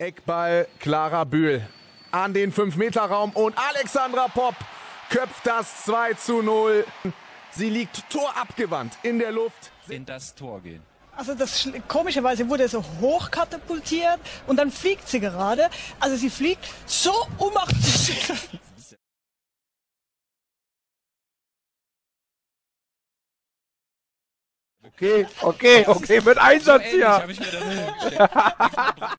Eckball Clara Bühl an den 5-Meter-Raum und Alexandra Popp köpft das 2 zu 0. Sie liegt torabgewandt in der Luft. In das Tor gehen. Also das komischerweise wurde so hoch katapultiert und dann fliegt sie gerade. Also sie fliegt so um Okay, okay, okay, mit Einsatz hier. habe ich mir.